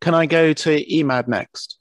can I go to Emad next?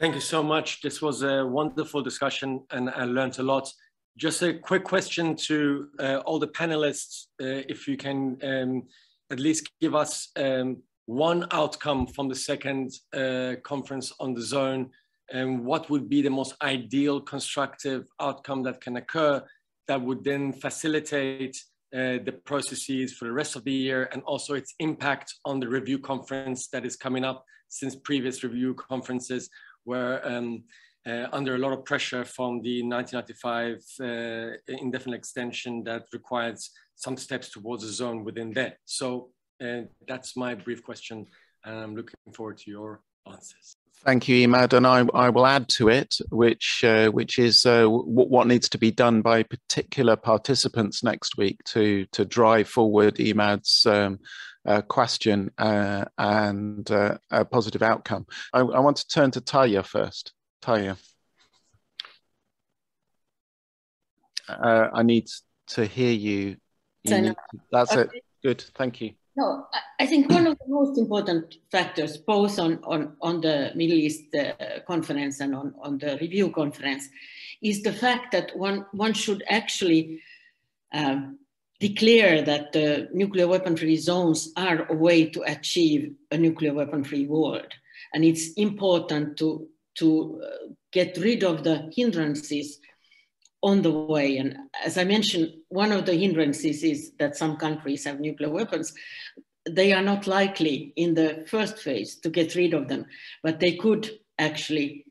Thank you so much. This was a wonderful discussion and I learned a lot. Just a quick question to uh, all the panelists, uh, if you can um, at least give us um, one outcome from the second uh, conference on the zone and what would be the most ideal constructive outcome that can occur that would then facilitate uh, the processes for the rest of the year and also its impact on the review conference that is coming up since previous review conferences were um, uh, under a lot of pressure from the 1995 uh, indefinite extension that requires some steps towards a zone within that. So uh, that's my brief question and I'm looking forward to your answers. Thank you, Imad, and I, I will add to it, which uh, which is uh, what needs to be done by particular participants next week to to drive forward Imad's um, uh, question uh, and uh, a positive outcome. I, I, want to turn to Tarja first. Tarja, uh, I need to hear you. you to, that's okay. it. Good, thank you. No, I think one of the most important factors, both on, on, on the Middle East uh, conference and on, on the review conference, is the fact that one, one should actually um, declare that the nuclear weapon free zones are a way to achieve a nuclear weapon free world. And it's important to, to uh, get rid of the hindrances on the way. And as I mentioned, one of the hindrances is that some countries have nuclear weapons. They are not likely in the first phase to get rid of them, but they could actually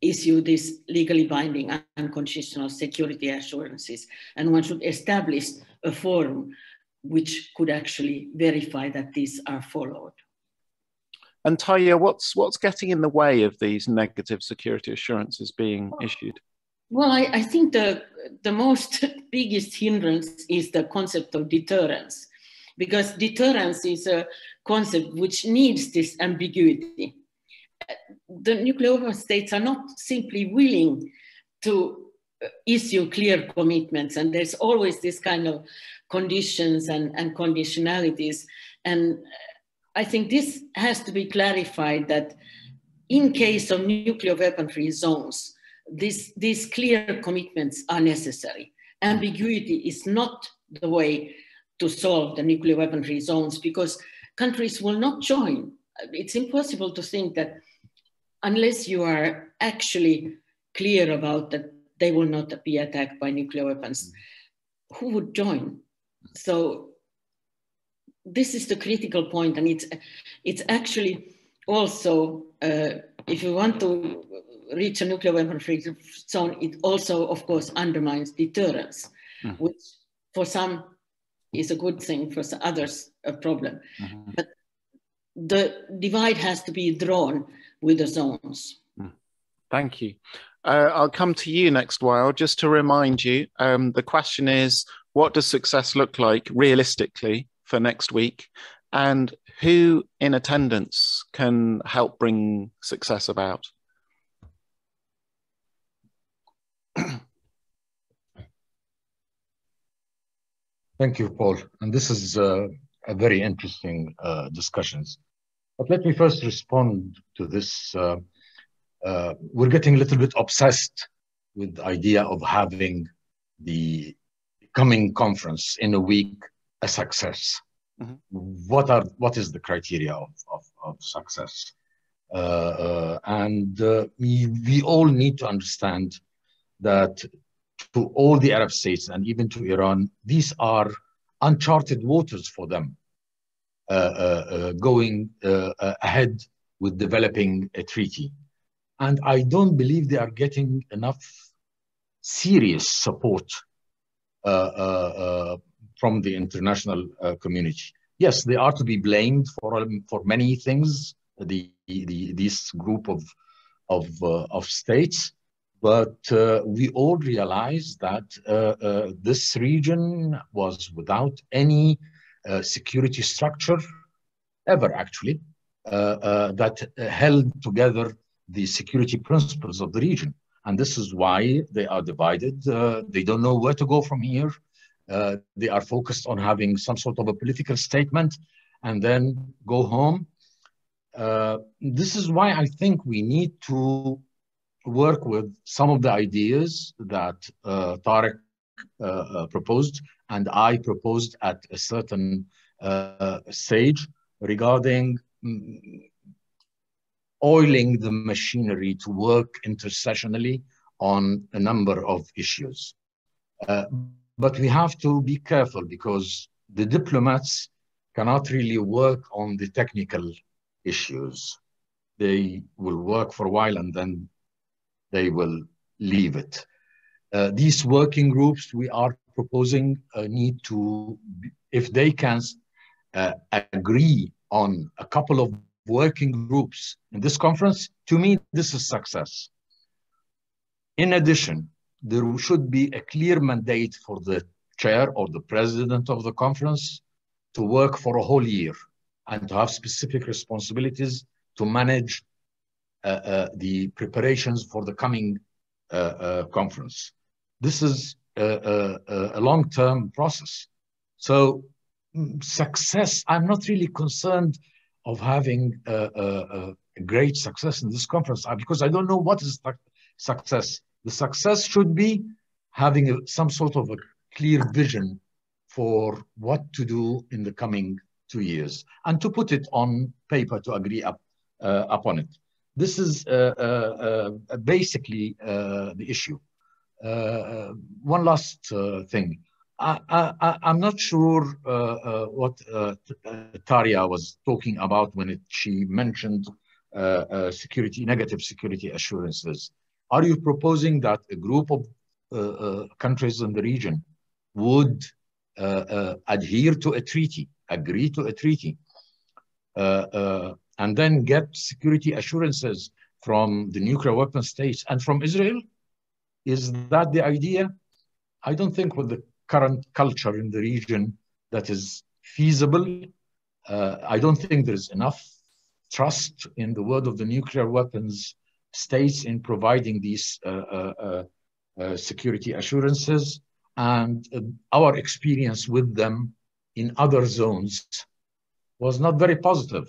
issue these legally binding unconditional security assurances. And one should establish a forum which could actually verify that these are followed. And Tarja, what's what's getting in the way of these negative security assurances being issued? Well, I, I think the, the most biggest hindrance is the concept of deterrence, because deterrence is a concept which needs this ambiguity. The nuclear weapon states are not simply willing to uh, issue clear commitments, and there's always this kind of conditions and, and conditionalities. And uh, I think this has to be clarified that in case of nuclear weapon-free zones, this, these clear commitments are necessary. Ambiguity is not the way to solve the nuclear weapon-free zones because countries will not join. It's impossible to think that unless you are actually clear about that they will not be attacked by nuclear weapons, who would join? So this is the critical point, and it's it's actually also uh, if you want to reach a nuclear weapon-free zone, it also, of course, undermines deterrence, mm. which for some is a good thing, for others a problem. Mm-hmm. But the divide has to be drawn with the zones. Mm. Thank you. Uh, I'll come to you next Wael. Just to remind you, um, the question is, what does success look like realistically for next week? And who in attendance can help bring success about? Thank you, Paul. And this is uh, a very interesting uh, discussions. But let me first respond to this. Uh, uh, we're getting a little bit obsessed with the idea of having the coming conference in a week a success. Mm-hmm. What are what is the criteria of, of, of success? Uh, uh, and we, we all need to understand that to all the Arab states and even to Iran, these are uncharted waters for them uh, uh, uh going uh, uh, ahead with developing a treaty. And I don't believe they are getting enough serious support from the international community. Yes, they are to be blamed for, um, for many things, the, the, this group of, of, of states but uh, we all realized that uh, uh, this region was without any uh, security structure ever, actually, uh, uh, that held together the security principles of the region. And this is why they are divided. they don't know where to go from here. they are focused on having some sort of a political statement. and then go home. Uh, this is why I think we need to work with some of the ideas that uh, Tariq uh, uh proposed and I proposed at a certain uh, stage regarding mm, oiling the machinery to work intersessionally on a number of issues. Uh, but we have to be careful because the diplomats cannot really work on the technical issues. They will work for a while and then they will leave it. Uh, these working groups we are proposing uh, need to, if they can uh, agree on a couple of working groups in this conference, to me, this is success. In addition, there should be a clear mandate for the chair or the president of the conference to work for a whole year and to have specific responsibilities to manage Uh, uh, the preparations for the coming uh, uh conference. This is a, a, a long-term process. So mm, success, I'm not really concerned of having a, a, great success in this conference because I don't know what is success. The success should be having some sort of a clear vision for what to do in the coming two years and to put it on paper to agree up, uh, upon it. This is uh, uh, uh basically uh, the issue. Uh, one last thing. I, am not sure what Tarja was talking about when it, she mentioned security, negative security assurances. Are you proposing that a group of countries in the region would uh, uh, adhere to a treaty, agree to a treaty, uh, and then get security assurances from the nuclear weapon states and from Israel? Is that the idea? I don't think with the current culture in the region that is feasible. Uh, I don't think there's enough trust in the word of the nuclear weapons states in providing these uh, uh, security assurances and uh, our experience with them in other zones was not very positive.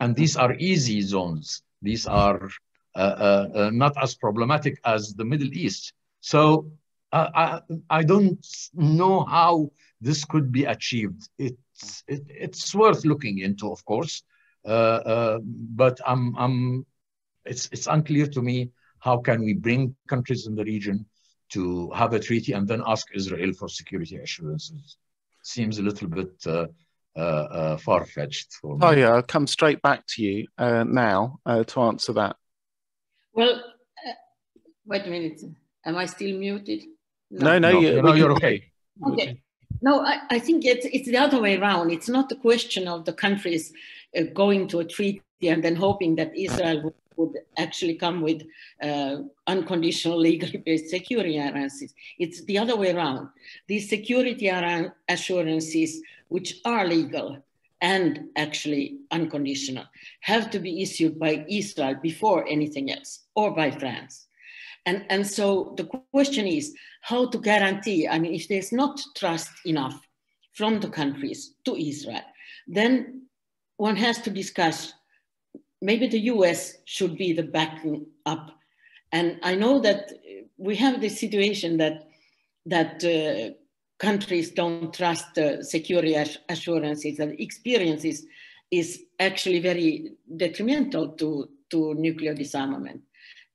And these are easy zones. These are uh, uh, uh not as problematic as the Middle East. So I, I don't know how this could be achieved. It's, it, it's worth looking into, of course, but I'm, I'm, it's, it's unclear to me how can we bring countries in the region to have a treaty and then ask Israel for security assurances. Seems a little bit uh, uh, uh, far fetched for me. Oh, yeah, I'll come straight back to you uh, now uh, to answer that. Well, uh, wait a minute. Am I still muted? No, no, no, you, no you're okay. Okay. No, I, I think it's, it's the other way around. It's not a question of the countries going to a treaty and then hoping that Israel would actually come with uh, unconditional legally based security assurances. It's the other way around. These security assurances, which are legal and actually unconditional, have to be issued by Israel before anything else, or by France. And, and so the question is how to guarantee, I mean, if there's not trust enough from the countries to Israel, then one has to discuss maybe the US should be the backing up. And I know that we have this situation that, that uh, countries don't trust uh, security assurances and experiences is actually very detrimental to, to nuclear disarmament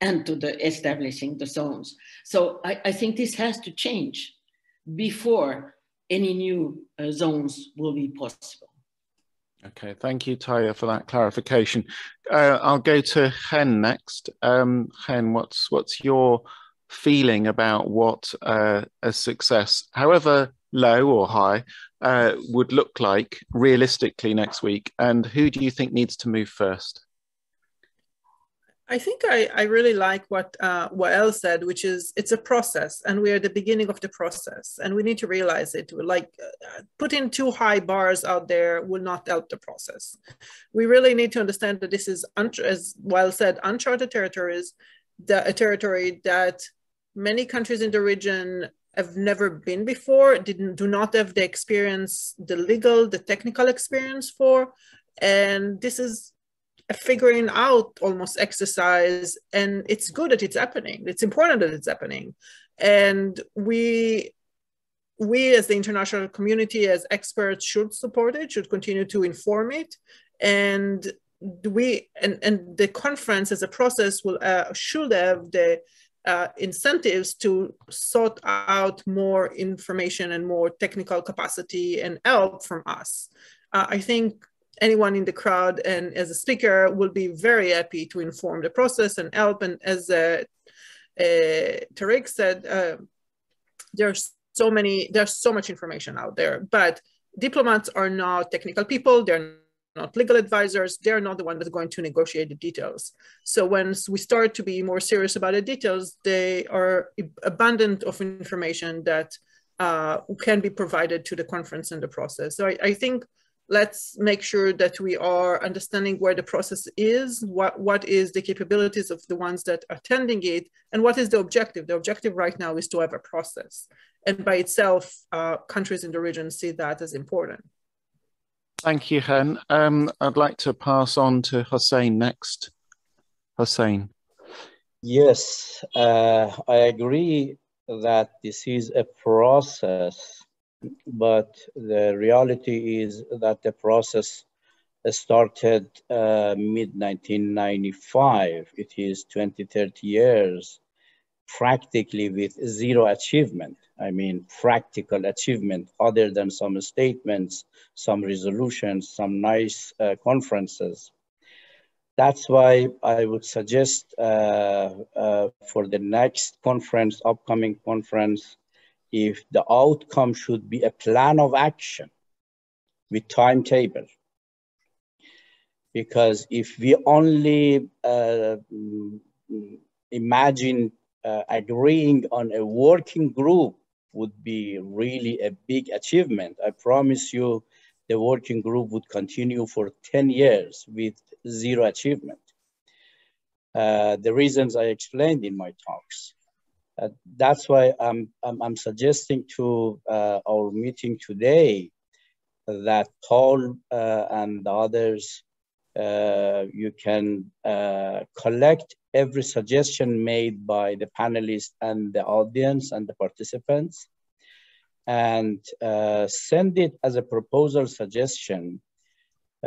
and to the establishing the zones. So I, I think this has to change before any new uh, zones will be possible. Okay, thank you, Tarja, for that clarification. Uh, I'll go to Chen next. Um, Chen, what's what's your feeling about what uh, a success, however low or high, uh, would look like realistically next week, and who do you think needs to move first? I think I, I really like what uh, Wael said, which is it's a process, and we are the beginning of the process, and we need to realize it. Like uh, putting too high bars out there will not help the process. We really need to understand that this is, as Wael said, uncharted territories, the, a territory that many countries in the region have never been before, didn't do not have the experience, the legal, the technical experience for. And this is a figuring out almost exercise. And it's good that it's happening. It's important that it's happening. And we we as the international community as experts should support it should continue to inform it and we and, and the conference as a process will uh, should have the uh, incentives to sort out more information and more technical capacity and help from us. Uh, I think anyone in the crowd and as a speaker will be very happy to inform the process and help. And as uh, uh, Tariq said, uh, there's so many, there's so much information out there, but diplomats are not technical people. They're not legal advisors. They're not the one that's going to negotiate the details. So once we start to be more serious about the details, they are abundant of information that uh, can be provided to the conference in the process. So I, I, think let's make sure that we are understanding where the process is, what, what is the capabilities of the ones that are attending it, and what is the objective. The objective right now is to have a process. And by itself, uh, countries in the region see that as important. Thank you, Chen. Um, I'd like to pass on to Hossein next. Hossein. Yes, uh, I agree that this is a process, but the reality is that the process started uh, mid 1995. It is 20, 30 years practically with zero achievement. I mean, practical achievement other than some statements, some resolutions, some nice uh, conferences. That's why I would suggest uh, uh, for the next conference, upcoming conference, if the outcome should be a plan of action with timetable. Because if we only uh, imagine uh, agreeing on a working group would be really a big achievement. I promise you the working group would continue for 10 years with zero achievement. Uh, the reasons I explained in my talks. Uh, that's why I'm, I'm, I'm suggesting to uh, our meeting today that Paul uh, and the others, you can collect every suggestion made by the panelists and the audience and the participants and uh, send it as a proposal suggestion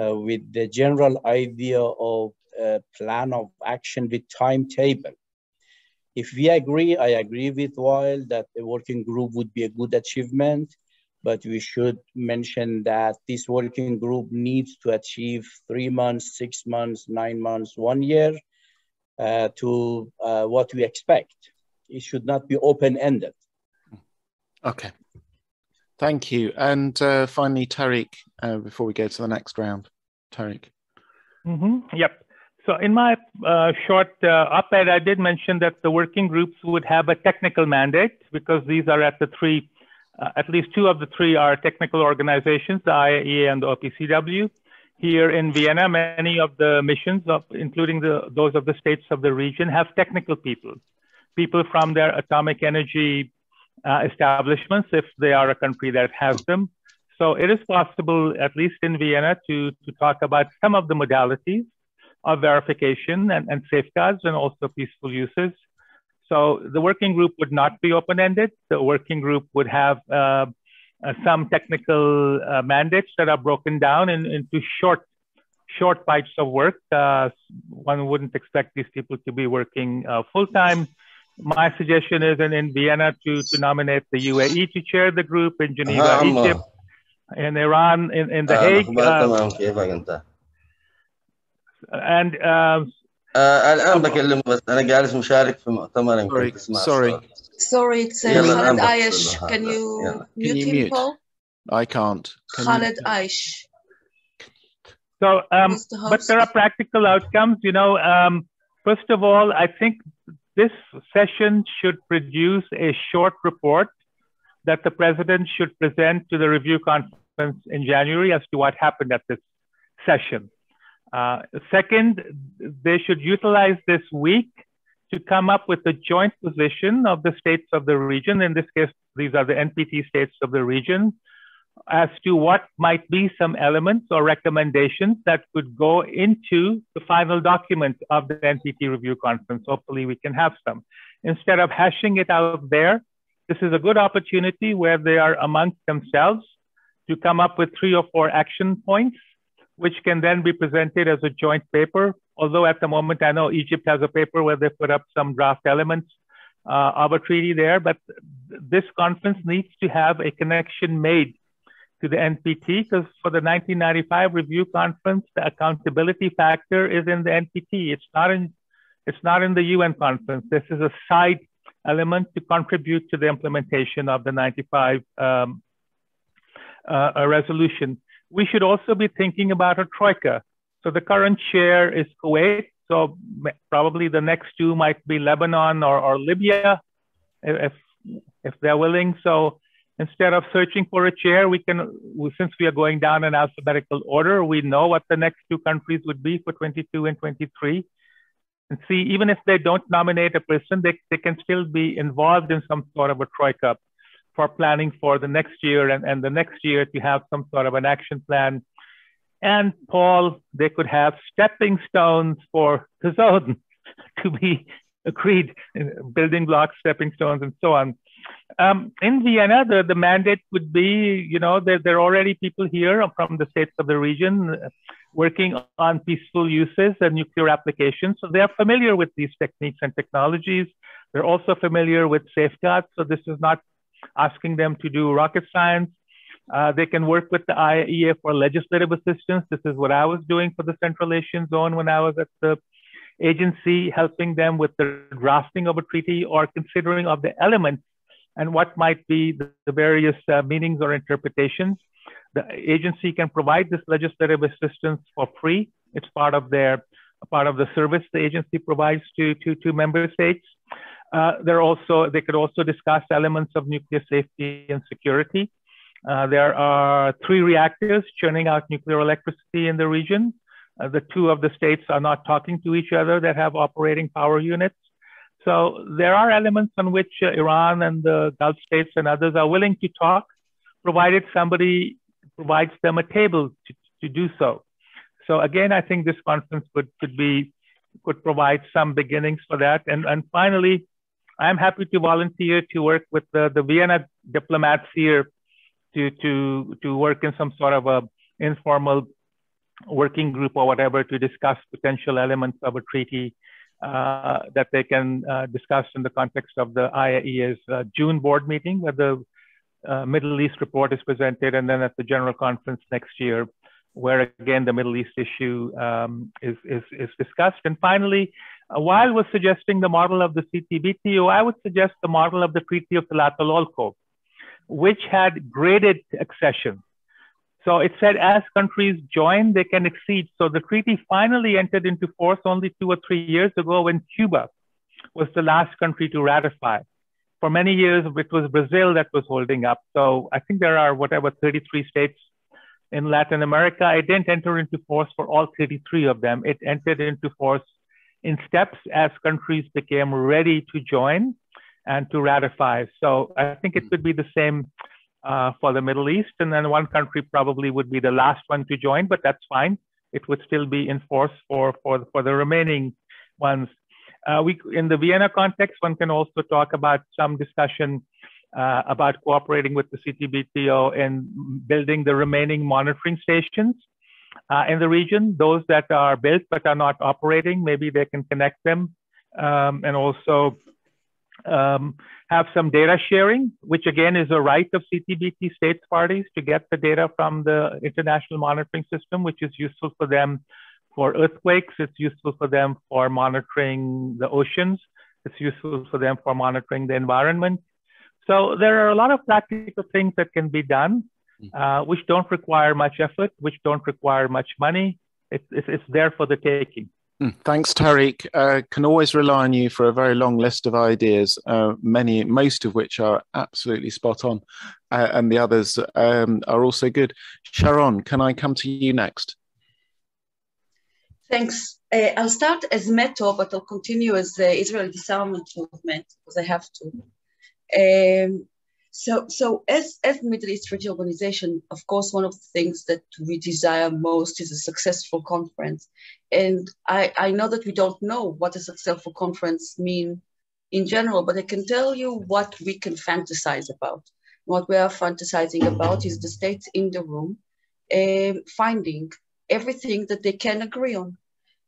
uh, with the general idea of a plan of action with timetable. If we agree, I agree with Wael that a working group would be a good achievement, but we should mention that this working group needs to achieve three months, six months, nine months, one year, uh, to uh, what we expect. It should not be open-ended. Okay. Thank you. And uh, finally, Tariq, uh, before we go to the next round. Tariq. Mm -hmm. Yep. So in my uh, short uh, op-ed, I did mention that the working groups would have a technical mandate because these are at the three, at least two of the three are technical organizations, the IAEA and the OPCW here in Vienna, many of the missions, of, including the, those of the states of the region, have technical people, people from their atomic energy uh, establishments, if they are a country that has them. So it is possible, at least in Vienna, to, to talk about some of the modalities of verification and, and safeguards and also peaceful uses. So the working group would not be open-ended. The working group would have uh, uh, some technical uh, mandates that are broken down in, into short short bites of work. Uh, one wouldn't expect these people to be working uh, full time. My suggestion is in, in Vienna to, to nominate the UAE to chair the group, in Geneva, Egypt, in Iran, in, in The Hague. Uh, and um, الان بكلم بس انا جالس مشارك في مؤتمر sorry sorry Sorry, it's uh, Khaled Aish. Can you Can mute you him, mute? Paul? I can't. Can you- Khaled Aish. So, um, Who's the but host? there are practical outcomes. You know, um, first of all, I think this session should produce a short report that the president should present to the review conference in January as to what happened at this session. Uh, second, they should utilize this week to come up with a joint position of the states of the region, in this case, these are the NPT states of the region, as to what might be some elements or recommendations that could go into the final document of the NPT review conference. Hopefully we can have some. Instead of hashing it out there, this is a good opportunity where they are amongst themselves to come up with three or four action points, which can then be presented as a joint paper. Although at the moment, I know Egypt has a paper where they put up some draft elements uh, of a treaty there, but this conference needs to have a connection made to the NPT because for the 1995 review conference, the accountability factor is in the NPT. It's not in, it's not in the UN conference. This is a side element to contribute to the implementation of the 95 um, uh, resolution. We should also be thinking about a troika. So the current chair is Kuwait. So probably the next two might be Lebanon or, or Libya, if if they're willing. So instead of searching for a chair, we can, since we are going down in alphabetical order, we know what the next two countries would be for 22 and 23. And see, even if they don't nominate a person, they, they can still be involved in some sort of a troika for planning for the next year and, and the next year to have some sort of an action plan. And Paul, they could have stepping stones for the zone to be agreed, building blocks, stepping stones, and so on. Um, in Vienna, the, the mandate would be, you know, there, there are already people here from the states of the region uh, working on peaceful uses and nuclear applications. So they are familiar with these techniques and technologies. They're also familiar with safeguards. So this is not asking them to do rocket science. Uh, they can work with the IAEA for legislative assistance. This is what I was doing for the Central Asian Zone when I was at the agency, helping them with the drafting of a treaty or considering of the elements and what might be the, the various uh, meanings or interpretations. The agency can provide this legislative assistance for free. It's part of their part of the service the agency provides to, to, to member states. Uh, there also they could also discuss elements of nuclear safety and security. Uh, there are three reactors churning out nuclear electricity in the region. Uh, the two of the states are not talking to each other that have operating power units. So there are elements on which uh, Iran and the Gulf states and others are willing to talk, provided somebody provides them a table to, to do so. So again, I think this conference could, could be could provide some beginnings for that. And, and finally, I'm happy to volunteer to work with the, the Vienna diplomats here to, to, to work in some sort of a informal working group or whatever to discuss potential elements of a treaty uh, that they can uh, discuss in the context of the IAEA's uh, June board meeting, where the uh, Middle East report is presented, and then at the general conference next year, where again the Middle East issue um, is, is, is, discussed. And finally, uh, while we're suggesting the model of the CTBTO, I would suggest the model of the Treaty of Tlatelolco, which had graded accession. So it said as countries join, they can exceed. So the treaty finally entered into force only two or three years ago when Cuba was the last country to ratify. For many years, it was Brazil that was holding up. So I think there are whatever 33 states in Latin America. It didn't enter into force for all 33 of them. It entered into force in steps as countries became ready to join and to ratify. So I think it could be the same uh, for the Middle East. And then one country probably would be the last one to join, but that's fine. It would still be in force for, for, for the remaining ones. Uh, we, in the Vienna context, one can also talk about some discussion uh, about cooperating with the CTBTO and building the remaining monitoring stations uh, in the region. Those that are built but are not operating, maybe they can connect them um, and also um, have some data sharing, which again is a right of CTBT states parties to get the data from the international monitoring system, which is useful for them for earthquakes. It's useful for them for monitoring the oceans. It's useful for them for monitoring the environment. So there are a lot of practical things that can be done. Uh, which don't require much effort, which don't require much money. It's, it's, it's there for the taking. Hmm, thanks, Tariq. Uh, can always rely on you for a very long list of ideas, uh, many, most of which are absolutely spot on, uh, and the others um, are also good. Sharon, can I come to you next? Thanks. Uh, I'll start as METO, but I'll continue as the Israel Disarmament Movement because I have to. Um, So, so as, as Middle East Treaty Organization, of course, one of the things that we desire most is a successful conference. And I, I know that we don't know what a successful conference mean in general, but I can tell you what we can fantasize about. What we are fantasizing about is the states in the room um, finding everything that they can agree on.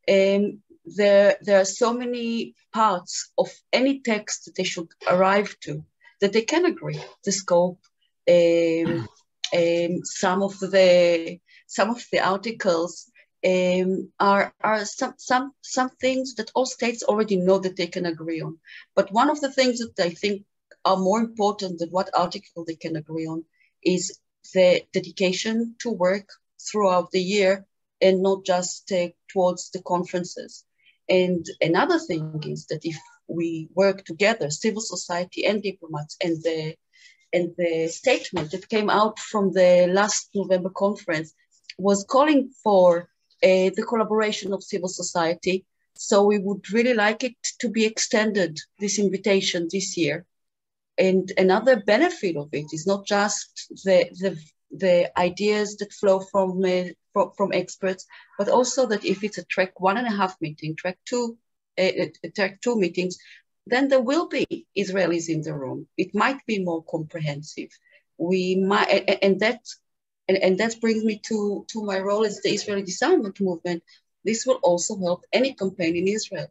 Um, there, there are so many parts of any text that they should arrive to that they can agree. The scope, um, um, some of the some of the articles um, are are some some some things that all states already know that they can agree on. But one of the things that I think are more important than what article they can agree on is the dedication to work throughout the year and not just uh, towards the conferences. And another thing is that if we work together, civil society and diplomats, and the and the statement that came out from the last November conference was calling for uh, the collaboration of civil society. So we would really like it to be extended, this invitation this year. And another benefit of it is not just the, the, the ideas that flow from, uh, from, from experts, but also that if it's a track one and a half meeting, track two attack two meetings, then there will be Israelis in the room. It might be more comprehensive. We might, and that, and, and that brings me to, to my role as the Israeli disarmament movement. This will also help any campaign in Israel.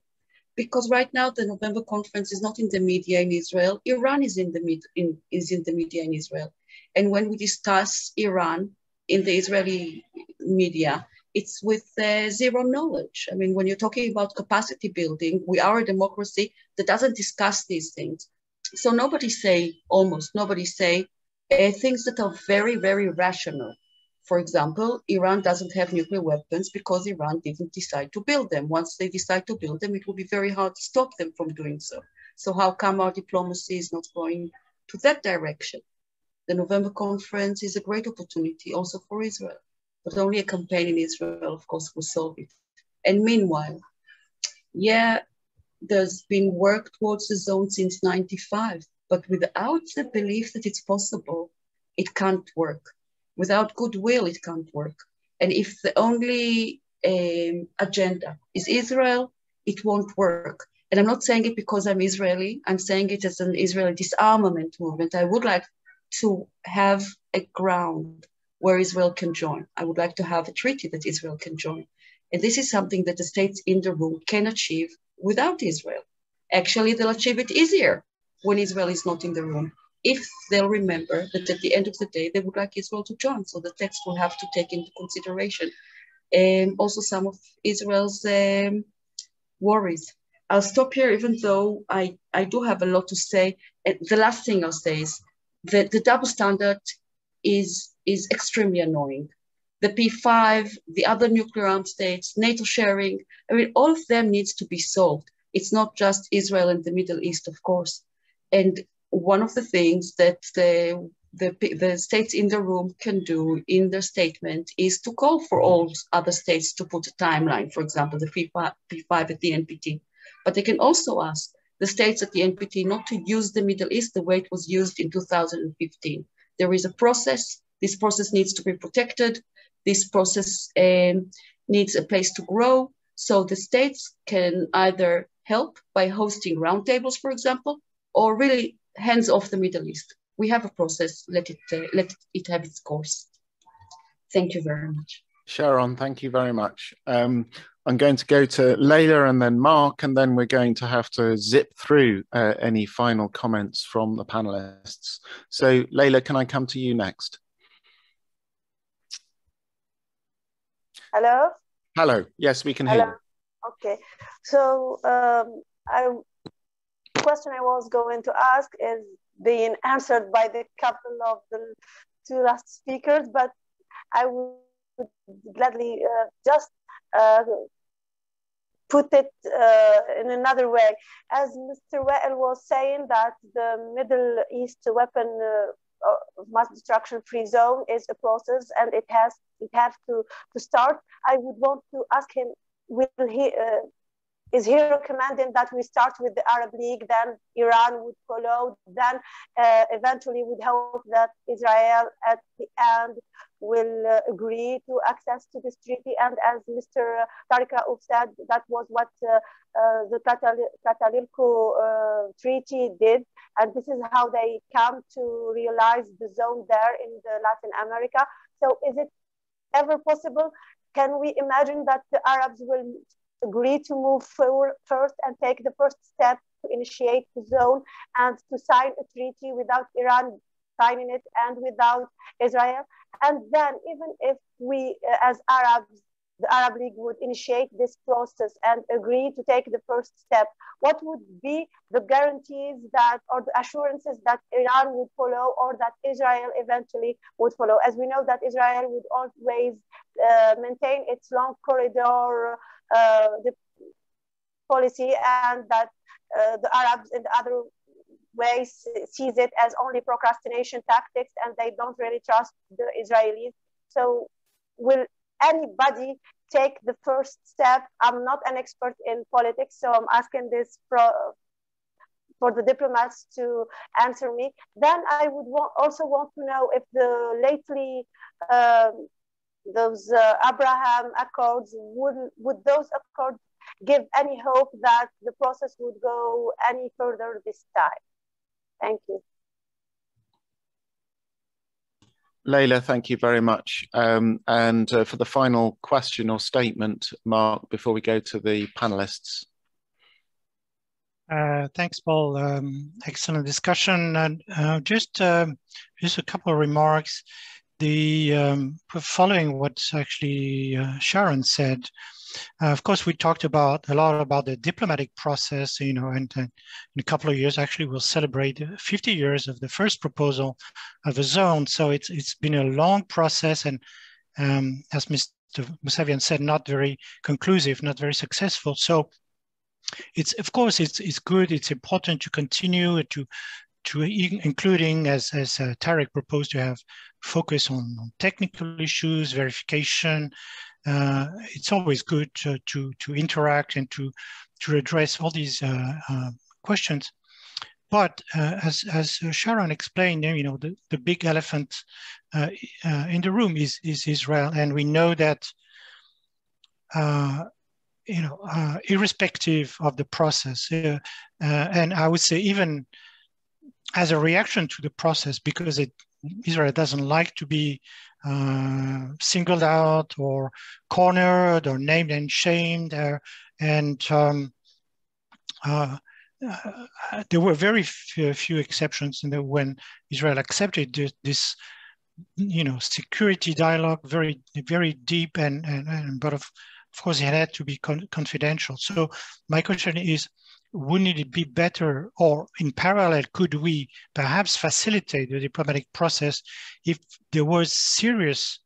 Because right now the November conference is not in the media in Israel. Iran is in the med, in, is in the media in Israel. And when we discuss Iran in the Israeli media, it's with uh, zero knowledge. I mean, when you're talking about capacity building, we are a democracy that doesn't discuss these things. So nobody say, almost nobody say, uh, things that are very, very rational. For example, Iran doesn't have nuclear weapons because Iran didn't decide to build them. Once they decide to build them, it will be very hard to stop them from doing so. So how come our diplomacy is not going to that direction? The November conference is a great opportunity also for Israel but only a campaign in Israel, of course, will solve it. And meanwhile, yeah, there's been work towards the zone since 95, but without the belief that it's possible, it can't work. Without goodwill, it can't work. And if the only um, agenda is Israel, it won't work. And I'm not saying it because I'm Israeli, I'm saying it as an Israeli disarmament movement. I would like to have a ground where Israel can join. I would like to have a treaty that Israel can join. And this is something that the states in the room can achieve without Israel. Actually, they'll achieve it easier when Israel is not in the room. If they'll remember that at the end of the day, they would like Israel to join. So the text will have to take into consideration and also some of Israel's um, worries. I'll stop here, even though I, I do have a lot to say. The last thing I'll say is that the double standard is is extremely annoying. The P5, the other nuclear armed states, NATO sharing, I mean, all of them needs to be solved. It's not just Israel and the Middle East, of course. And one of the things that the, the, the states in the room can do in their statement is to call for all other states to put a timeline, for example, the P5, P5 at the NPT. But they can also ask the states at the NPT not to use the Middle East the way it was used in 2015. There is a process this process needs to be protected. This process um, needs a place to grow. So the states can either help by hosting roundtables, for example, or really hands off the Middle East. We have a process. Let it uh, let it have its course. Thank you very much. Sharon, thank you very much. Um, I'm going to go to Leila and then Mark, and then we're going to have to zip through uh, any final comments from the panelists. So Leila, can I come to you next? Hello? Hello. Yes, we can Hello? hear you. Okay. So um, I, the question I was going to ask is being answered by the couple of the two last speakers, but I would gladly uh, just uh, put it uh, in another way. As Mr. Wael was saying that the Middle East weapon uh, mass destruction free zone is a process and it has it has to to start i would want to ask him will he uh, is he recommending that we start with the Arab League, then Iran would follow, then uh, eventually would hope that Israel at the end will uh, agree to access to this treaty. And as Mr. Tariq said, that was what uh, uh the Tlatelolco uh, Treaty did. And this is how they come to realize the zone there in the Latin America. So is it ever possible? Can we imagine that the Arabs will agree to move forward first and take the first step to initiate the zone and to sign a treaty without Iran signing it and without Israel. And then even if we, uh, as Arabs, the Arab League would initiate this process and agree to take the first step, what would be the guarantees that or the assurances that Iran would follow or that Israel eventually would follow? As we know that Israel would always uh, maintain its long corridor the policy and that uh, the Arabs in other ways sees it as only procrastination tactics and they don't really trust the Israelis. So will anybody take the first step? I'm not an expert in politics, so I'm asking this pro, for the diplomats to answer me. Then I would also want to know if the lately um, those uh, Abraham Accords, would, would those accords give any hope that the process would go any further this time? Thank you. Leila, thank you very much. Um, and uh, for the final question or statement, Mark, before we go to the panelists. Uh, thanks, Paul. Um, excellent discussion. And uh, just, um, just a couple of remarks the um, following what actually uh, Sharon said, uh, of course, we talked about a lot about the diplomatic process, you know, and uh, in a couple of years, actually, we'll celebrate 50 years of the first proposal of a zone. So it's it's been a long process, and um, as Mr. Mousavian said, not very conclusive, not very successful. So it's of course it's it's good, it's important to continue to to including as as uh, Tariq proposed to have focus on, on technical issues, verification. Uh, it's always good to, to, to, interact and to, to address all these uh, uh, questions. But uh, as, as Sharon explained, you know, the, the big elephant uh, uh, in the room is, is Israel. And we know that, you know, uh, irrespective of the process, uh and I would say even as a reaction to the process, because it Israel doesn't like to be uh, singled out or cornered or named and shamed. Uh, and um, uh, uh there were very few, few exceptions the, when Israel accepted this, you know, security dialogue, very, very deep and, and, and but of, of course it had to be con confidential. So my question is, wouldn't it be better or in parallel could we perhaps facilitate the diplomatic process if there was serious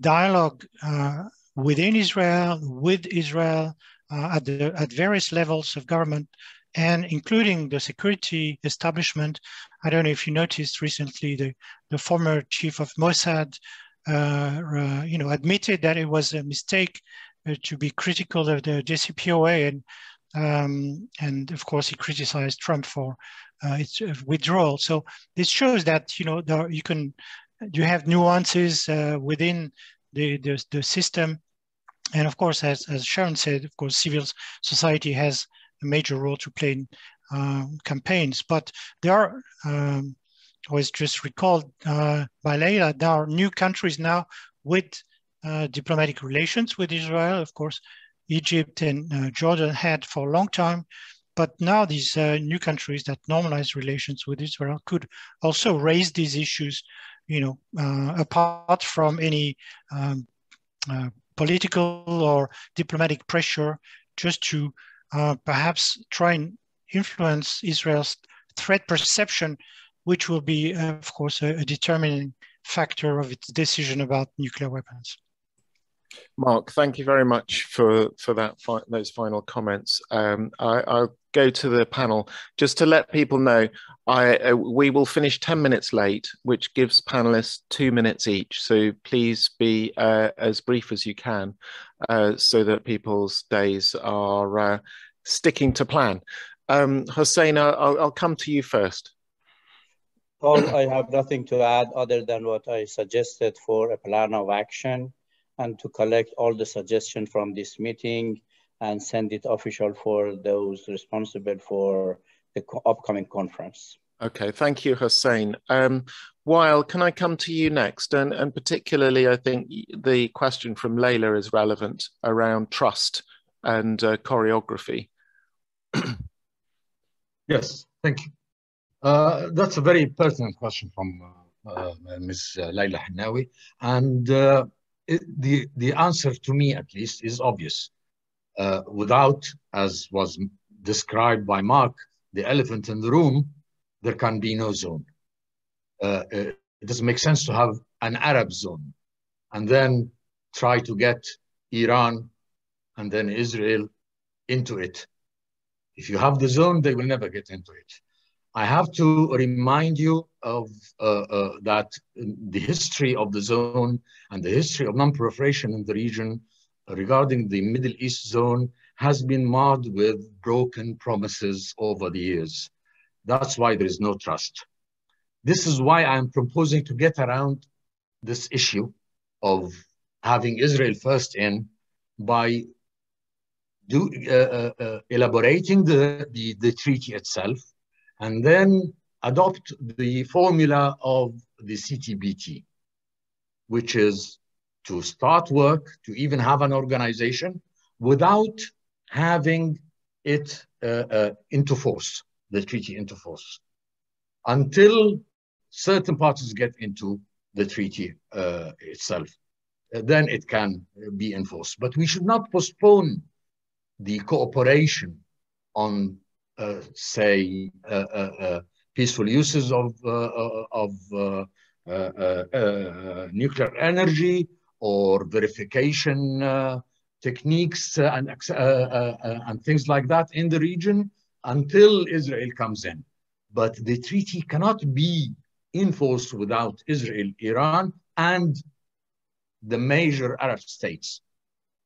dialogue uh, within Israel, with Israel, uh, at, the, at various levels of government, and including the security establishment. I don't know if you noticed recently the, the former chief of Mossad, uh, uh you know, admitted that it was a mistake uh, to be critical of the JCPOA and um, and of course, he criticized Trump for uh, its uh, withdrawal. So this shows that you know there, you can you have nuances uh, within the, the, the system, and of course, as as Sharon said, of course, civil society has a major role to play in uh, campaigns. But there are um, was just recalled uh, by Leila, there are new countries now with uh, diplomatic relations with Israel. Of course, Egypt and uh, Jordan had for a long time. But now these uh, new countries that normalize relations with Israel could also raise these issues, you know, uh, apart from any um, uh, political or diplomatic pressure, just to uh, perhaps try and influence Israel's threat perception, which will be, of course, a, a determining factor of its decision about nuclear weapons. Mark, thank you very much for for that fi those final comments. Um, I, will go to the panel. Just to let people know, I uh, we will finish 10 minutes late, which gives panelists two minutes each. So please be uh, as brief as you can uh, so that people's days are uh, sticking to plan. Um, Hossein, I'll, I'll come to you first. Paul, I have nothing to add other than what I suggested for a plan of action and to collect all the suggestions from this meeting and send it official for those responsible for the upcoming conference. Okay, thank you, Hossein. Um, Wael, can I come to you next? And, and particularly, I think the question from Leila is relevant around trust and uh, choreography. yes, thank you. Uh, that's a very pertinent question from uh, uh Ms. Leila Hennawi. And uh, the, the answer to me, at least, is obvious. Uh, without, as was described by Mark, the elephant in the room, there can be no zone. Uh, uh, it doesn't make sense to have an Arab zone and then try to get Iran and then Israel into it. If you have the zone, they will never get into it. I have to remind you of uh, uh, that the history of the zone and the history of non-proliferation in the region regarding the Middle East zone has been marred with broken promises over the years. That's why there is no trust. This is why I'm proposing to get around this issue of having Israel first in by do, uh, uh, uh, elaborating the, the, the treaty itself and then adopt the formula of the CTBT, which is to start work, to even have an organization without having it uh, uh, into force the treaty into force until certain parties get into the treaty uh, itself. Uh, then it can be enforced. But we should not postpone the cooperation on, Uh, say, uh, uh, uh, peaceful uses of, uh, uh, of nuclear energy or verification techniques and, and things like that in the region until Israel comes in. But the treaty cannot be enforced without Israel, Iran, and the major Arab states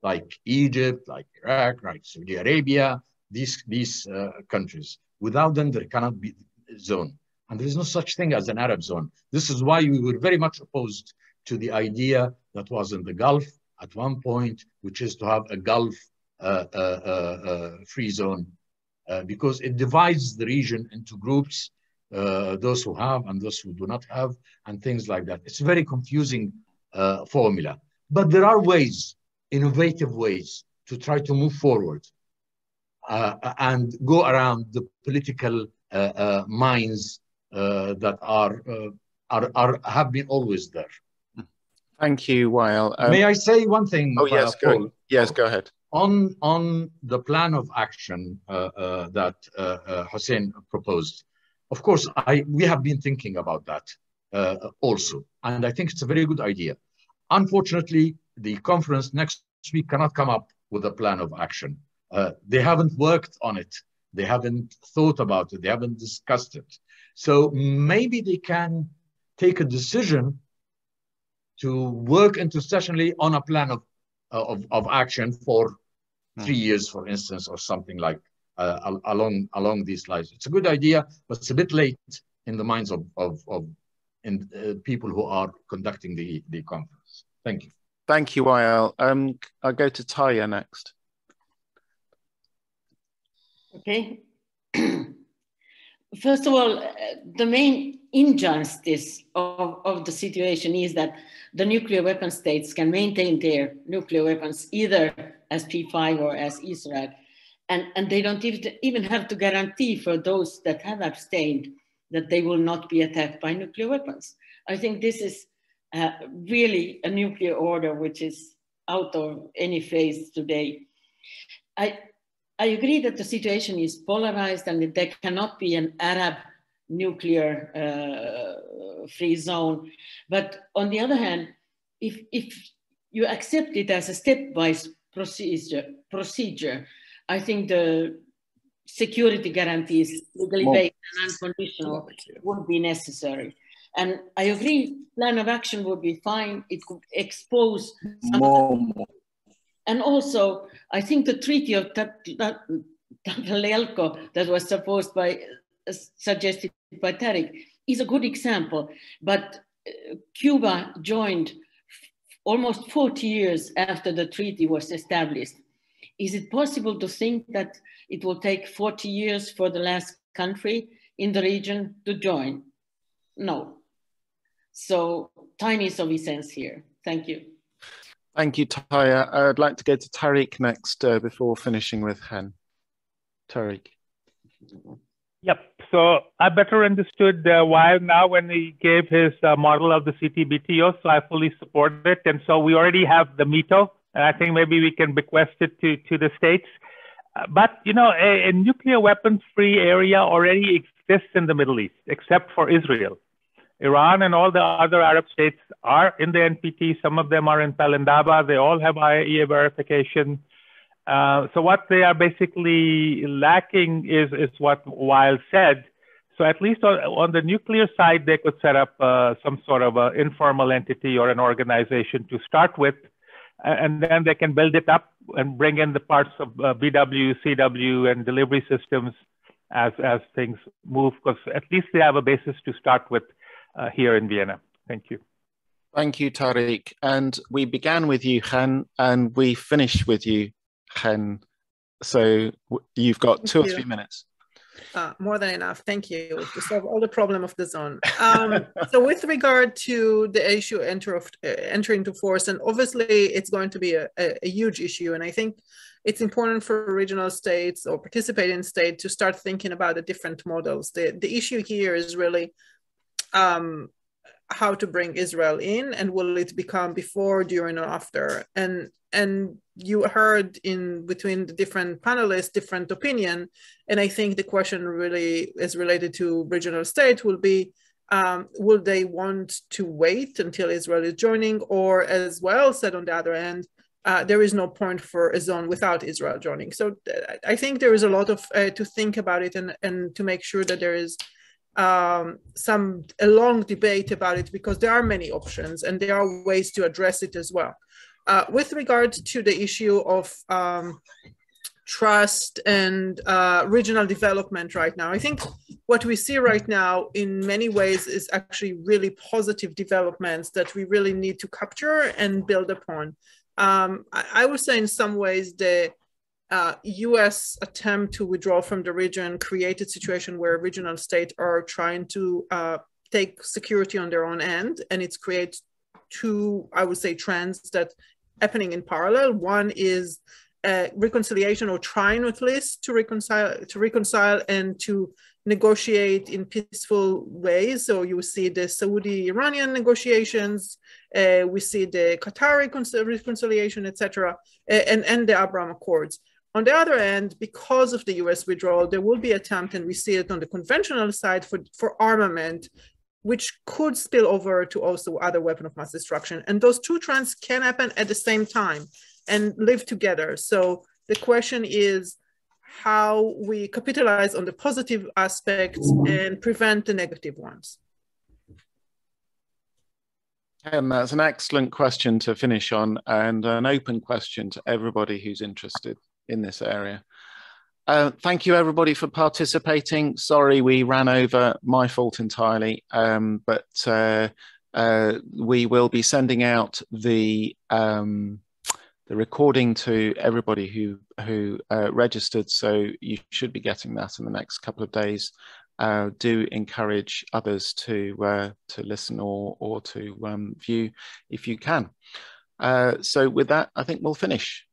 like Egypt, like Iraq, like Saudi Arabia, these, these uh, countries. Without them, there cannot be zone. And there is no such thing as an Arab zone. This is why we were very much opposed to the idea that was in the Gulf at one point, which is to have a Gulf uh, uh, uh, uh free zone uh, because it divides the region into groups, those who have and those who do not have, and things like that. It's a very confusing formula. But there are ways, innovative ways, to try to move forward and go around the political uh, mines that are, are, are, have been always there. Thank you, Wael. Um, May I say one thing? Oh, yes, go, yes, go ahead on on the plan of action uh, uh, that uh, uh Hossein proposed, of course, I we have been thinking about that uh, also, and I think it's a very good idea. Unfortunately, the conference next week cannot come up with a plan of action. Uh, they haven't worked on it. They haven't thought about it. They haven't discussed it. So maybe they can take a decision to work intersessionally on a plan of, of, of action for three years, for instance, or something like uh, along along these lines. It's a good idea, but it's a bit late in the minds of of, of in, uh, people who are conducting the the conference. Thank you. Thank you, Wael. Um, I'll go to Tarja next. Okay. First of all, uh, the main injustice of, of the situation is that the nuclear weapon states can maintain their nuclear weapons either as P5 or as Israel. And, and they don't even have to guarantee for those that have abstained that they will not be attacked by nuclear weapons. I think this is uh, really a nuclear order which is out of any phase today. I, I agree that the situation is polarized and that there cannot be an Arab nuclear uh, free zone. But on the other hand, if, if you accept it as a stepwise procedure, procedure, I think the, security guarantees, legally based and unconditional, would be necessary. And I agree, plan of action would be fine. It could expose. More, more. And also, I think the Treaty of Tlatelolco that was supposed by suggested by Tariq is a good example. But uh, Cuba joined almost 40 years after the treaty was established. Is it possible to think that it will take 40 years for the last country in the region to join? No. So time is of essence here. Thank you. Thank you, Tarja. I'd like to go to Tariq next uh, before finishing with Chen. Tariq. Yep. So I better understood uh, why now when he gave his uh, model of the CTBTO. So I fully support it. And so we already have the METO. And I think maybe we can bequest it to, to the states. But, you know, a, a nuclear weapons free area already exists in the Middle East, except for Israel. Iran and all the other Arab states are in the NPT. Some of them are in Pelindaba. They all have IAEA verification. Uh, so what they are basically lacking is, is what Wael said. So at least on, on the nuclear side, they could set up uh, some sort of an informal entity or an organization to start with, and then they can build it up and bring in the parts of uh, BW, CW, and delivery systems as as things move. Because at least they have a basis to start with uh, here in Vienna. Thank you. Thank you, Tariq. And we began with you, Khan, and we finish with you, Chen. So you've got Thank two you. or three minutes. Uh, more than enough. Thank you to solve all the problem of the zone. Um, so with regard to the issue enter of, uh, entering into force, and obviously it's going to be a, a, a, huge issue. And I think it's important for regional states or participating states to start thinking about the different models. The, the issue here is really um, how to bring Israel in and will it become before, during, or after? And and you heard in between the different panelists different opinion. And i think the question really is related to regional state will be um, will they want to wait until israel is joining? Or as Wael said on the other end uh, there is no point for a zone without israel joining. So uh, i think there is a lot of uh, to think about it and, and to make sure that there is um, some a long debate about it because there are many options and there are ways to address it as well uh, with regard to the issue of um, trust and uh, regional development right now, I think what we see right now in many ways is actually really positive developments that we really need to capture and build upon. Um, I, I, would say in some ways the uh, US attempt to withdraw from the region created situation where regional states are trying to uh, take security on their own end and it's created two, I would say, trends that happening in parallel. One is uh, reconciliation or trying at least to reconcile to reconcile and to negotiate in peaceful ways. So you see the Saudi-Iranian negotiations, uh, we see the Qatari reconciliation, etc., and, and the Abraham Accords. On the other end, because of the US withdrawal, there will be attempt, and we see it on the conventional side for, for armament which could spill over to also other weapon of mass destruction. And those two trends can happen at the same time and live together. So the question is how we capitalize on the positive aspects and prevent the negative ones. And that's an excellent question to finish on and an open question to everybody who's interested in this area. Uh, thank you everybody for participating. Sorry we ran over, my fault entirely, um, but uh, uh, we will be sending out the um, the recording to everybody who who uh, registered. So you should be getting that in the next couple of days. Uh, do encourage others to uh, to listen or or to um, view if you can. so with that, I think we'll finish.